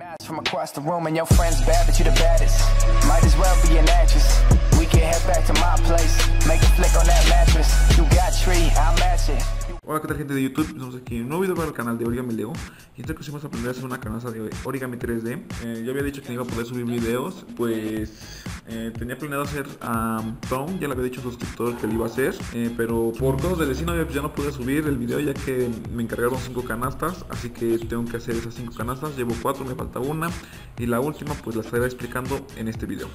Knots from across the room and your friends bad, but you the baddest. Might as well be an actress. We can head back to my place. Make a flick on that mattress. You got tree, I'll match it. Hola, ¿qué tal gente de YouTube? Estamos aquí en un nuevo video para el canal de Origami Leo Y esta ocasión vamos a aprender a hacer una canasta de Origami 3D eh, Yo había dicho que no iba a poder subir videos Pues eh, tenía planeado hacer a um, Tom Ya le había dicho a un suscriptor que lo iba a hacer eh, Pero por cosas del vecino ya pues, no pude subir el video Ya que me encargaron 5 canastas Así que tengo que hacer esas 5 canastas Llevo 4, me faltan 51 y la última pues la estaré explicando en este video.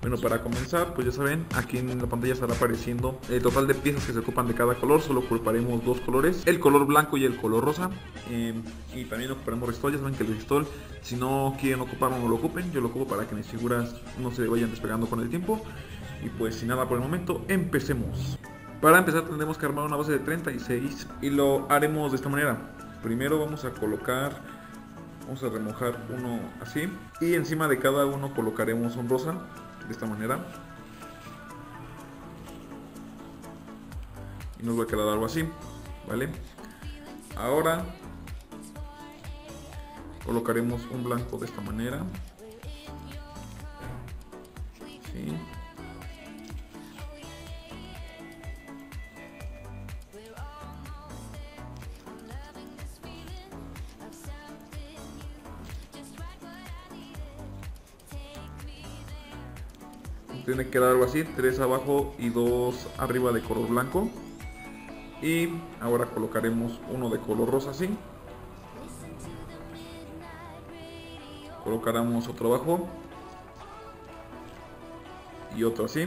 Bueno, para comenzar, pues ya saben, aquí en la pantalla estará apareciendo el total de piezas que se ocupan de cada color. Solo ocuparemos dos colores, el color blanco y el color rosa. Em, y también ocuparemos restol, ya saben que el restol, si no quieren ocuparlo, no lo ocupen. Yo lo ocupo para que mis figuras no se vayan despegando con el tiempo. Y pues sin nada por el momento, empecemos. Para empezar tendremos que armar una base de 36 y lo haremos de esta manera. Primero vamos a colocar vamos a remojar uno así y encima de cada uno colocaremos un rosa de esta manera. Y nos va a quedar algo así. ¿vale? Ahora colocaremos un blanco de esta manera. Tiene que dar algo así, tres abajo y dos arriba de color blanco. Y ahora colocaremos uno de color rosa así colocaremos otro abajo y otro así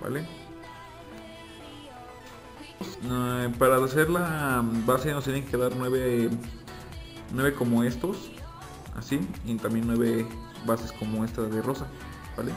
vale eh, para hacer la base nos tienen que dar nueve, nueve como estos así y también nueve bases como esta de rosa vale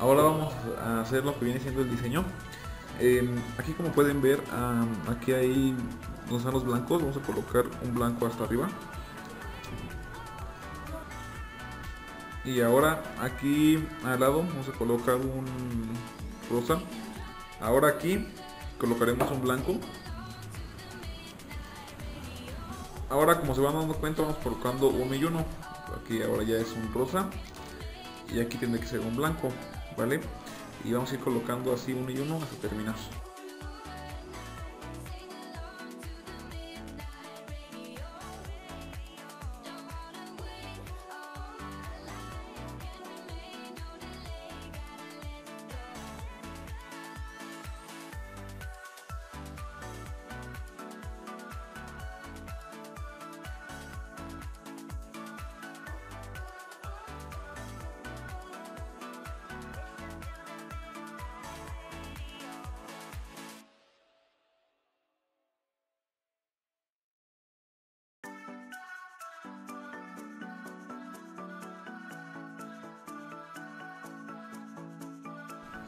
Ahora vamos a hacer lo que viene siendo el diseño. Eh, aquí como pueden ver, aquí hay gusanos blancos. Vamos a colocar un blanco hasta arriba. Y ahora aquí al lado vamos a colocar un rosa. Ahora aquí colocaremos un blanco. Ahora como se van dando cuenta vamos colocando uno y uno. Aquí ahora ya es un rosa. Y aquí tiene que ser un blanco. ¿Vale? Y vamos a ir colocando así uno y uno hasta terminar.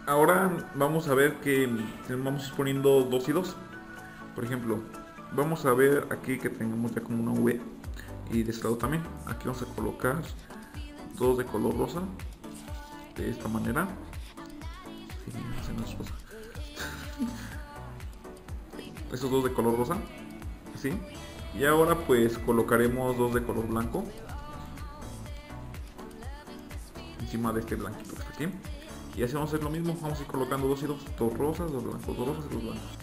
Ahora vamos a ver que vamos poniendo dos y dos. Por ejemplo, vamos a ver aquí que tengamos ya como una V y de este lado también. Aquí vamos a colocar dos de color rosa de esta manera. Sí, se nos estos dos de color rosa. Así. Y ahora pues colocaremos dos de color blanco. Encima de este blanquito que está aquí. Y así vamos a hacer lo mismo. Vamos a ir colocando dos y dos, dos rosas, dos blancos, dos rosas y dos blancos.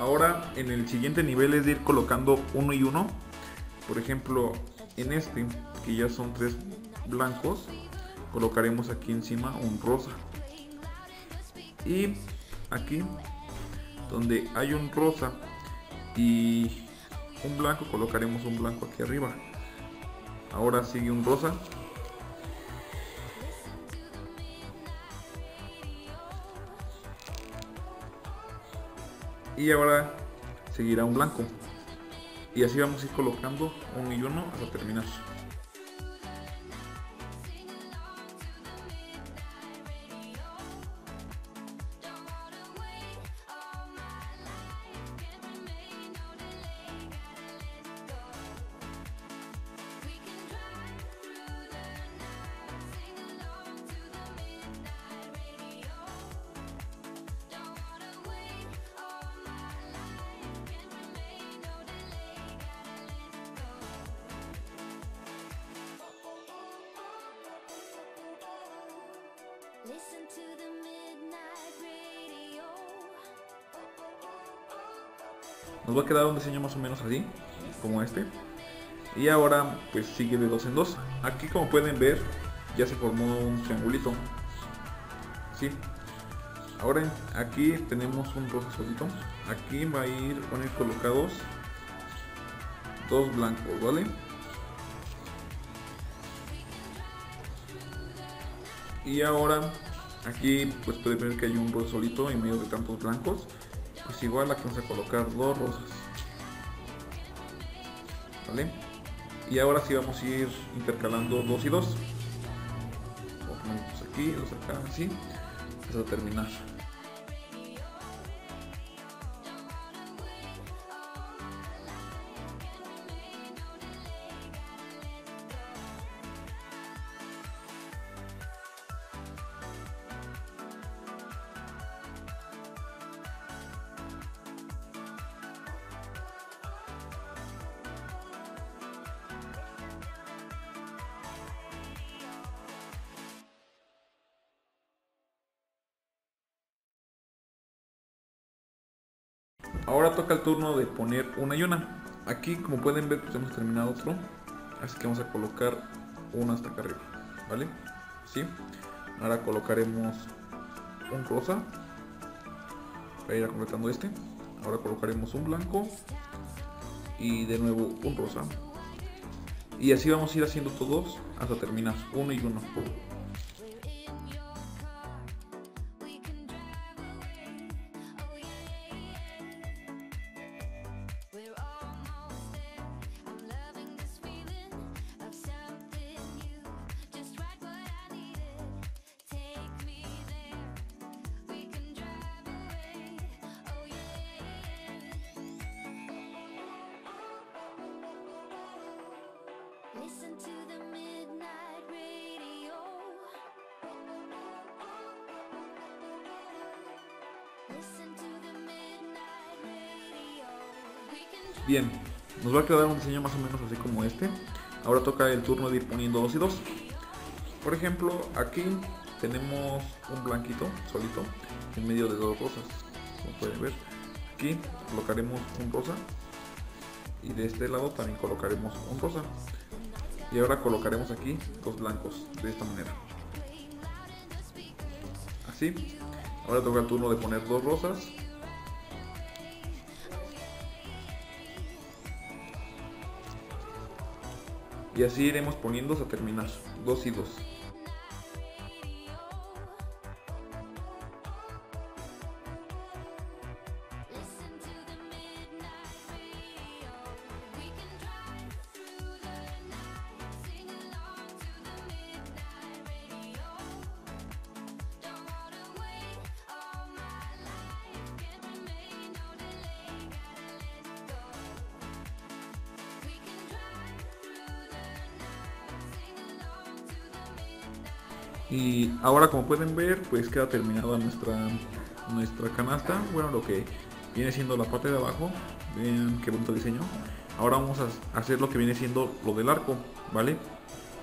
Ahora en el siguiente nivel es de ir colocando uno y uno. Por ejemplo, en este, que ya son tres blancos, colocaremos aquí encima un rosa. Y aquí, donde hay un rosa y un blanco, colocaremos un blanco aquí arriba. Ahora sigue un rosa. Y ahora seguirá un blanco. Y así vamos a ir colocando uno y uno hasta terminar. Nos va a quedar un diseño más o menos así, como este. Y ahora pues sigue de dos en dos. Aquí como pueden ver ya se formó un triangulito. ¿Sí? Ahora aquí tenemos un rosa solito. Aquí va a ir, van a ir colocados dos blancos, ¿vale? Y ahora aquí pues pueden ver que hay un rosa solito en medio de tantos blancos. Pues igual aquí vamos a colocar dos rosas. ¿Vale? Y ahora sí vamos a ir intercalando dos y dos. Aquí, dos acá, así. Hasta terminar. Ahora toca el turno de poner una y una. Aquí como pueden ver pues hemos terminado otro. Así que vamos a colocar una hasta acá arriba. ¿Vale? ¿Sí? Ahora colocaremos un rosa. Para ir completando este. Ahora colocaremos un blanco. Y de nuevo un rosa. Y así vamos a ir haciendo todos hasta terminar. Uno y uno. Bien, nos va a quedar un diseño más o menos así como este. Ahora toca el turno de ir poniendo dos y dos. Por ejemplo, aquí tenemos un blanquito solito en medio de dos rosas. Como pueden ver, aquí colocaremos un rosa y de este lado también colocaremos un rosa. Y ahora colocaremos aquí dos blancos de esta manera. Así. Ahora toca el turno de poner dos rosas Y así iremos poniendo hasta terminar. Dos y dos. Y ahora como pueden ver, pues queda terminada nuestra, nuestra canasta. Bueno, lo que viene siendo la parte de abajo. Vean qué bonito diseño. Ahora vamos a hacer lo que viene siendo lo del arco, ¿vale?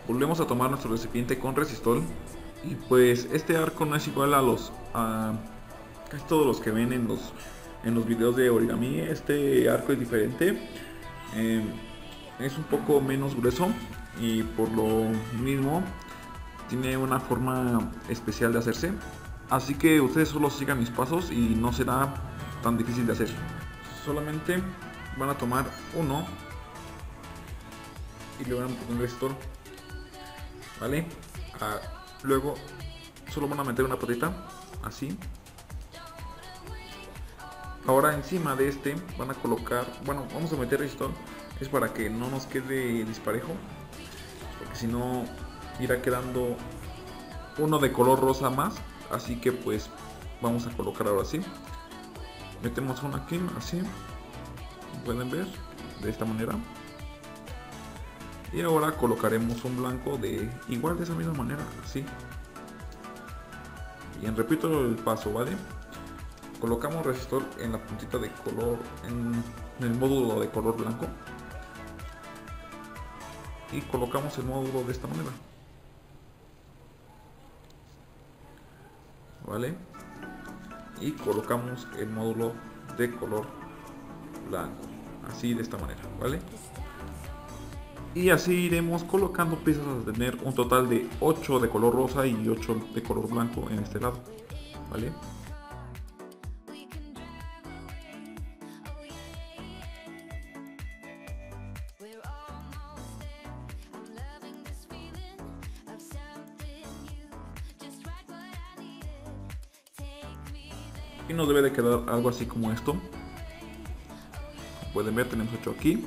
Volvemos a tomar nuestro recipiente con resistol. Y pues este arco no es igual a los... A todos los que ven en los, en los videos de origami. Este arco es diferente. Eh, es un poco menos grueso y por lo mismo tiene una forma especial de hacerse. Así que ustedes solo sigan mis pasos y no será tan difícil de hacer. Solamente van a tomar uno y le van a poner esto. ¿Vale? Ah, luego solo van a meter una patita así. Ahora encima de este van a colocar, bueno, vamos a meter esto es para que no nos quede disparejo, porque si no irá quedando uno de color rosa más, así que pues vamos a colocar ahora así. Metemos uno aquí, así, pueden ver, de esta manera. Y ahora colocaremos un blanco de igual de esa misma manera, así. Y repito el paso, ¿vale? Colocamos resistor en la puntita de color, en el módulo de color blanco. Y colocamos el módulo de esta manera. ¿Vale? Y colocamos el módulo de color blanco. Así de esta manera, ¿vale? Y así iremos colocando piezas a tener un total de 8 de color rosa y 8 de color blanco en este lado. ¿Vale? Nos debe de quedar algo así como esto. Pueden ver, tenemos 8 aquí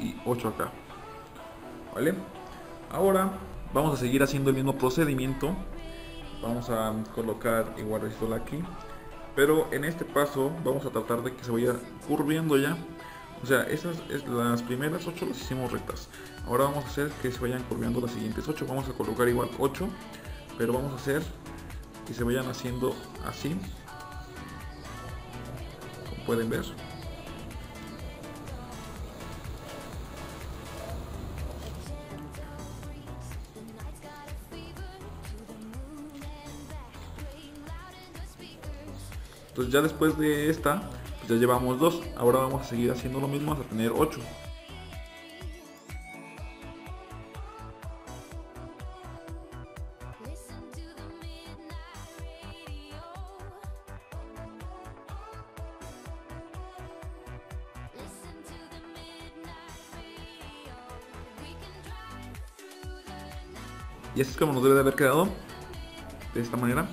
y 8 acá. ¿Vale? Ahora vamos a seguir haciendo el mismo procedimiento. Vamos a colocar igual resistor aquí. Pero en este paso vamos a tratar de que se vaya curviendo ya. O sea, esas es, las primeras 8 las hicimos rectas. Ahora vamos a hacer que se vayan curviendo las siguientes 8. Vamos a colocar igual 8. Pero vamos a hacer que se vayan haciendo así the speakers. entonces ya después de esta pues ya llevamos dos ahora vamos a seguir haciendo lo mismo hasta tener 8 como nos debe de haber quedado de esta manera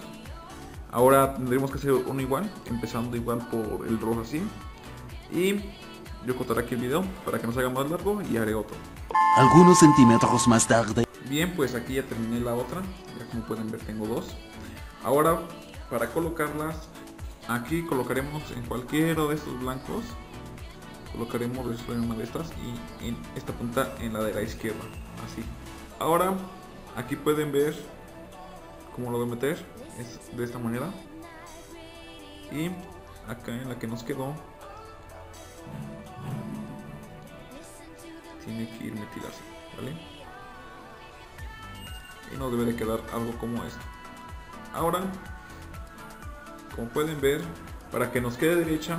ahora tendremos que hacer uno igual empezando igual por el rojo así y yo cortaré aquí el video para que nos haga más largo y haré otro Algunos centímetros más tarde. Bien, pues aquí ya terminé la otra. Ya como pueden ver tengo dos. Ahora, para colocarlas, aquí colocaremos en cualquiera de estos blancos. Colocaremos en una de estas y en esta punta en la de la izquierda. Así. Ahora, aquí pueden ver cómo lo voy a meter. Es de esta manera. Y acá en la que nos quedó, tiene que ir metida así, ¿vale? y nos debe de quedar algo como esto. Ahora, como pueden ver, para que nos quede derecha,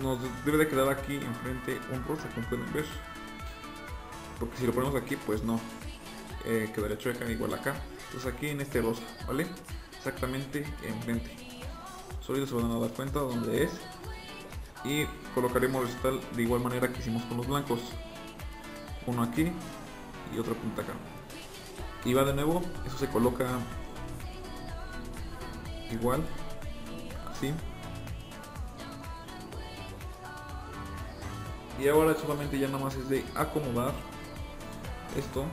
nos debe de quedar aquí enfrente un rosa, como pueden ver. Porque si lo ponemos aquí, pues no. Eh, quedaría chueca igual acá. Entonces aquí en este rosa, ¿vale? Exactamente enfrente. Solo se van a dar cuenta dónde es. Y colocaremos el de igual manera que hicimos con los blancos. Uno aquí y otra punta acá y va de nuevo eso se coloca igual así y ahora solamente ya nada más es de acomodar esto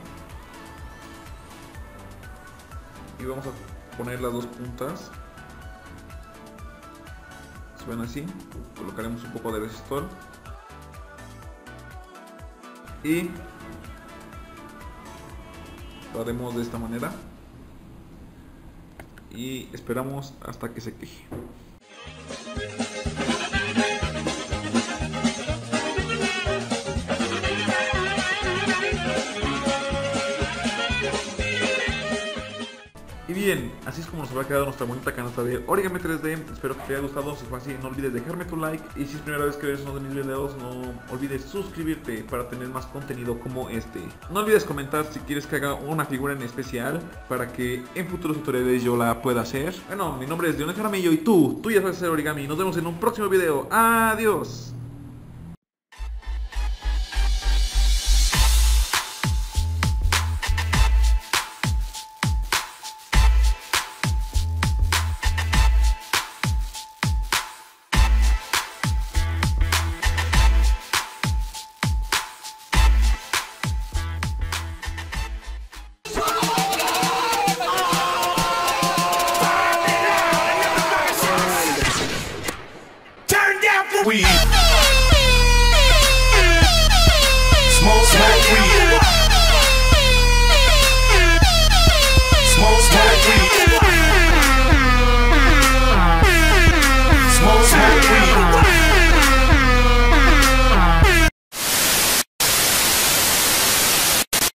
y vamos a poner las dos puntas. Se ven así colocaremos un poco de resistor. Y lo haremos de esta manera. Y esperamos hasta que se queje. Y bien, así es como nos habrá quedado nuestra bonita canasta de Origami 3D. Espero que te haya gustado. Si fue así, no olvides dejarme tu like. Y si es primera vez que ves uno de mis videos, no olvides suscribirte para tener más contenido como este. No olvides comentar si quieres que haga una figura en especial para que en futuros tutoriales yo la pueda hacer. Bueno, mi nombre es Dionel Jaramillo y tú, tú ya sabes hacer origami. Nos vemos en un próximo video. Adiós.